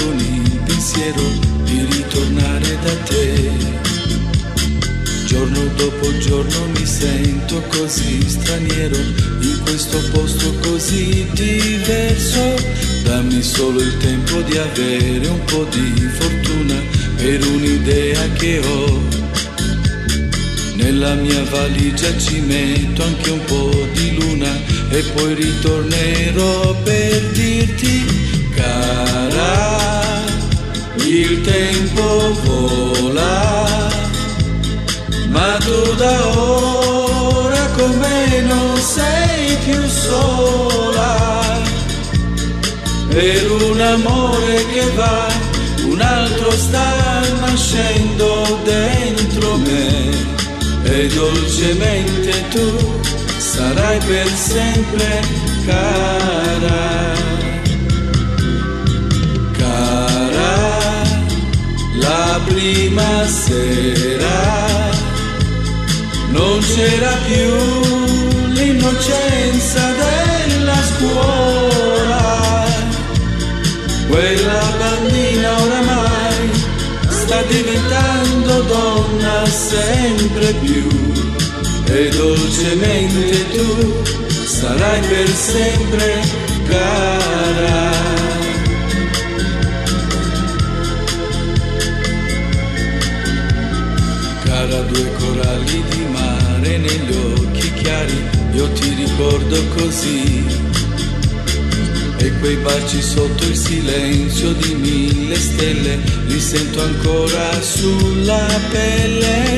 con il pensiero di ritornare da te. Giorno dopo giorno mi sento così straniero in questo posto così diverso. Dammi solo il tempo di avere un po' di fortuna per un'idea che ho. Nella mia valigia ci metto anche un po' di luna e poi ritornerò per te. Il tempo vola ma tu da ora come non sei più sola. Per un amore che va un altro sta nascendo dentro me. E dolcemente tu sarai per sempre cara prima sera non c'era più l'innocenza della scuola. Quella bambina oramai sta diventando donna sempre più e dolcemente tu sarai per sempre cara. Due coralli di mare negli occhi chiari, io ti ricordo così. E quei baci sotto il silenzio di mille stelle, li sento ancora sulla pelle.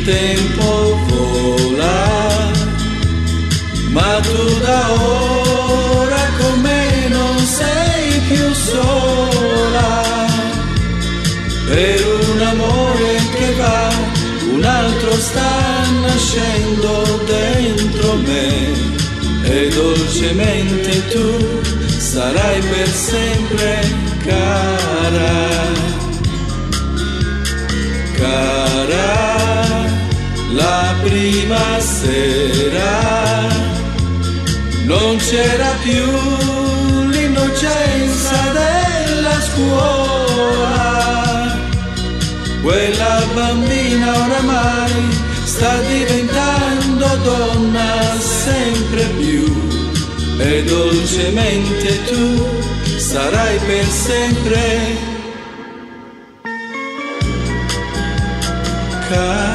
Il tempo vola, ma tu da ora con me non sei più sola. Per un amore che va, un altro sta nascendo dentro me e dolcemente tu sarai per sempre cara sera non c'era più l'innocenza della scuola. Quella bambina oramai sta diventando donna sempre più. E dolcemente tu sarai per sempre. Cara